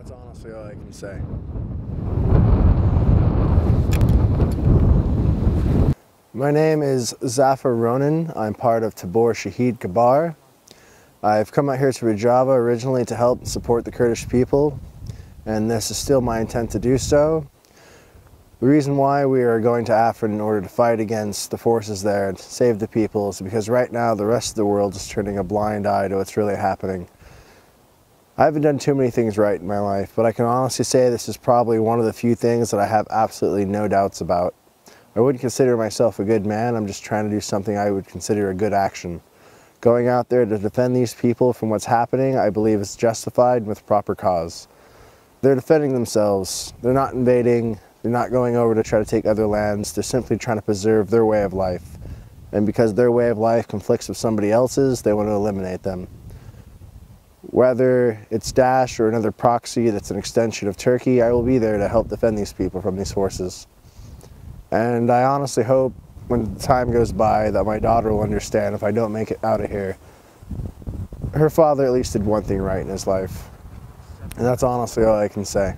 That's honestly all I can say. My name is Zafar Ronan. I'm part of Tabor Shahid Kabar. I've come out here to Rojava originally to help support the Kurdish people, and this is still my intent to do so. The reason why we are going to Afrin in order to fight against the forces there and save the people is because right now the rest of the world is turning a blind eye to what's really happening. I haven't done too many things right in my life, but I can honestly say this is probably one of the few things that I have absolutely no doubts about. I wouldn't consider myself a good man, I'm just trying to do something I would consider a good action. Going out there to defend these people from what's happening, I believe is justified with proper cause. They're defending themselves. They're not invading. They're not going over to try to take other lands. They're simply trying to preserve their way of life. And because their way of life conflicts with somebody else's, they want to eliminate them. Whether it's Daesh or another proxy that's an extension of Turkey, I will be there to help defend these people from these forces. And I honestly hope when the time goes by that my daughter will understand if I don't make it out of here. Her father at least did one thing right in his life. And that's honestly all I can say.